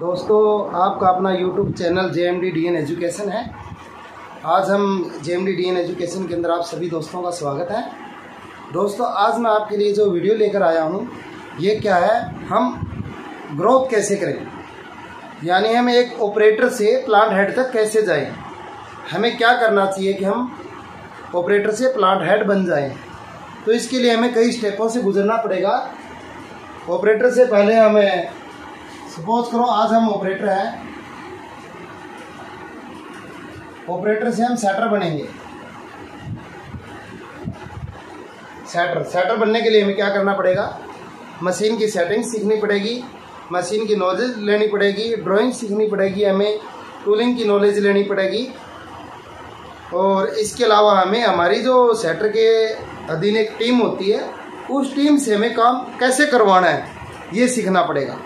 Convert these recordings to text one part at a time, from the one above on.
दोस्तों, आपका अपना YouTube channel J M D D N education है। आज हम J M D D N education के अंदर आप सभी दोस्तों का स्वागत है। दोस्तों, आज मैं आपके लिए जो वीडियो लेकर आया हूँ, ये क्या है? हम ग्रोथ कैसे करें? यानी हम एक ऑपरेटर से प्लांट हेड तक कैसे जाएँ? हमें क्या करना चाहिए कि हम ऑपरेटर से प्लांट हेड बन जाएँ? तो इसके लिए हमें कई स्टेपों से गुजरना पड़ेगा। ऑपरेटर से पहले हमें सपोज़ करो, आज हम ऑपरेटर हैं। ऑपरेटर से हम सेटर बनेंगे। सेटर सेटर बनने के लिए हमें क्या करना पड़ेगा? मशीन की सेटिंग सीखनी पड़ेगी मशीन की नॉलेज लेनी पड़ेगी ड्राइंग सीखनी पड़ेगी हमें टूलिंग की नॉलेज लेनी पड़ेगी। और इसके अलावा हमें हमारी जो सेटर के अधीन एक टीम होती है, उस टीम से हमें काम कैसे करवाना है, ये सीखना पड़ेगा।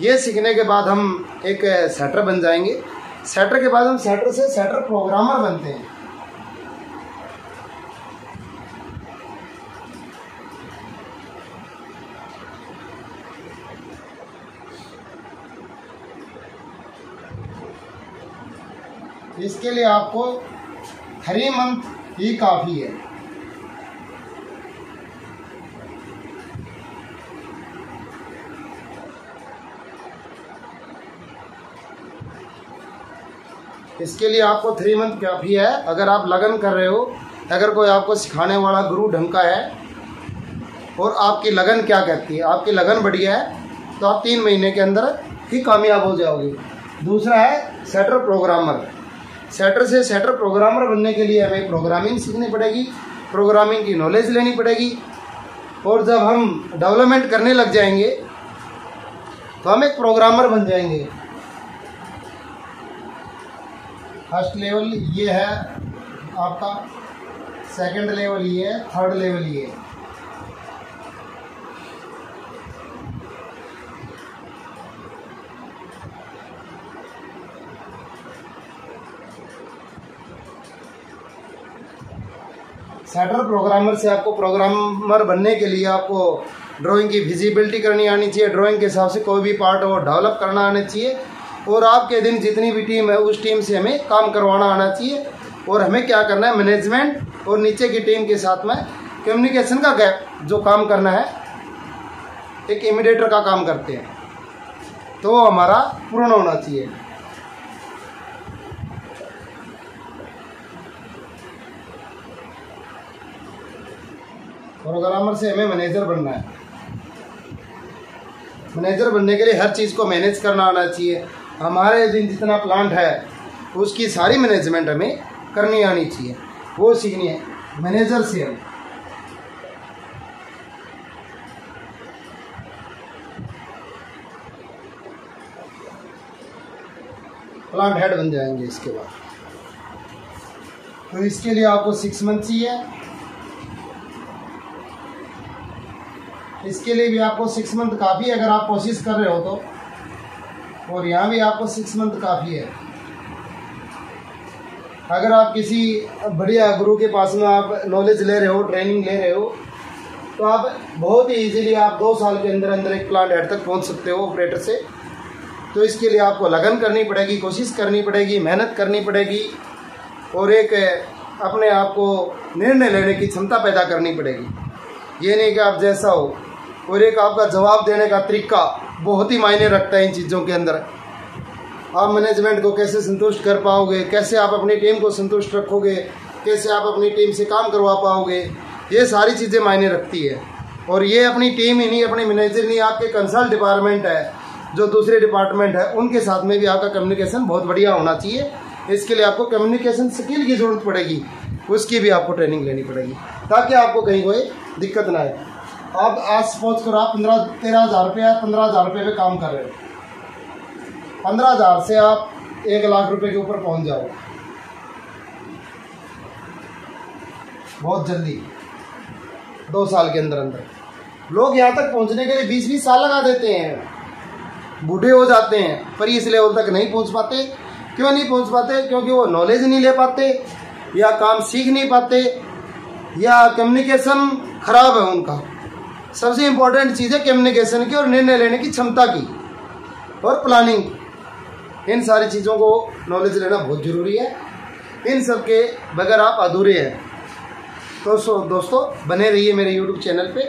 ये सीखने के बाद हम एक सेटर बन जाएँगे। सेटर के बाद हम सेटर से सेटर प्रोग्रामर बनते हैं। इसके लिए आपको थ्री मंथ ही काफ़ी है। इसके लिए आपको थ्री मंथ काफ़ी है? अगर आप लगन कर रहे हो, अगर कोई आपको सिखाने वाला गुरु ढंग का है, और आपकी लगन क्या कहती है? आपकी लगन बढ़िया है तो आप तीन महीने के अंदर ही कामयाब हो जाओगे। दूसरा है सेटर प्रोग्रामर सेटर से सेटर प्रोग्रामर बनने के लिए हमें प्रोग्रामिंग सीखनी पड़ेगी प्रोग्रामिंग की नॉलेज लेनी पड़ेगी, और जब हम डेवलपमेंट करने लग जाएँगे तो हम एक प्रोग्रामर बन जाएँगे। फ़र्स्ट लेवल ये है आपका, सेकंड लेवल ये है, थर्ड लेवल ये। है सेटर प्रोग्रामर से आपको प्रोग्रामर बनने के लिए आपको ड्राइंग की विजिबिलिटी करनी आनी चाहिए ड्राइंग के हिसाब से कोई भी पार्ट हो डेवलप करना आना चाहिए। और आपके दिन जितनी भी टीम है, उस टीम से हमें काम करवाना आना चाहिए। और हमें क्या करना है मैनेजमेंट और नीचे की टीम के साथ में कम्युनिकेशन का गैप जो काम करना है, एक इमिडेटर का काम करते हैं। तो हमारा पूर्ण होना चाहिए। प्रोग्रामर से हमें मैनेजर बनना है। मैनेजर बनने के लिए हर चीज़ को मैनेज करना आना चाहिए। हमारे दिन जितना प्लांट है, उसकी सारी मैनेजमेंट हमें करनी आनी चाहिए। वो सीखनी है। मैनेजर से हम। प्लांट हेड बन जाएँगे इसके बाद। तो इसके लिए आपको सिक्स मंथ चाहिए। इसके लिए भी आपको सिक्स मंथ काफ़ी अगर आप कोशिश कर रहे हो तो। और यहाँ भी आपको सिक्स मंथ काफ़ी है। अगर आप किसी बढ़िया गुरु के पास में आप नॉलेज ले रहे हो ट्रेनिंग ले रहे हो तो आप बहुत ही इजीली आप दो साल के अंदर अंदर एक प्लांट हेड तक पहुँच सकते हो ऑपरेटर से। तो इसके लिए आपको लगन करनी पड़ेगी, कोशिश करनी पड़ेगी, मेहनत करनी पड़ेगी और एक अपने आप को निर्णय लेने की क्षमता पैदा करनी पड़ेगी। ये नहीं कि आप जैसा हो और एक आपका जवाब देने का तरीका बहुत ही मायने रखता है इन चीज़ों के अंदर। आप मैनेजमेंट को कैसे संतुष्ट कर पाओगे? कैसे आप अपनी टीम को संतुष्ट रखोगे? कैसे आप अपनी टीम से काम करवा पाओगे? ये सारी चीज़ें मायने रखती है। और ये अपनी टीम ही नहीं, अपनी मैनेजर नहीं, आपके कंसल्ट डिपार्टमेंट है, जो दूसरे डिपार्टमेंट है, उनके साथ में भी आपका कम्युनिकेशन बहुत बढ़िया होना चाहिए। इसके लिए आपको कम्युनिकेशन स्किल की ज़रूरत पड़ेगी, उसकी भी आपको ट्रेनिंग लेनी पड़ेगी, ताकि आपको कहीं कोई दिक्कत ना आए। आप आज सपोज़ करो आप पंद्रह, तेरह हज़ार रुपये, पंद्रह हज़ार रुपये पे काम कर रहे हो। पंद्रह हज़ार से आप एक लाख रुपए के ऊपर पहुँच जाओ। बहुत जल्दी। दो साल के अंदर अंदर। लोग यहाँ तक पहुँचने के लिए बीस बीस साल लगा देते हैं। बूढ़े हो जाते हैं, पर इस लेवल तक नहीं पहुँच पाते। क्यों नहीं पहुँच पाते? क्योंकि वो नॉलेज नहीं ले पाते, या काम सीख नहीं पाते, या कम्युनिकेशन खराब है उनका। सबसे इम्पोर्टेंट चीज़ है कम्युनिकेशन की और निर्णय लेने की क्षमता की और प्लानिंग इन सारी चीज़ों को नॉलेज लेना बहुत ज़रूरी है। इन सब के बगैर आप अधूरे हैं। तो दोस्तों, बने रहिए मेरे यूट्यूब चैनल पे।